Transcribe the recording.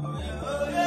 Oh yeah.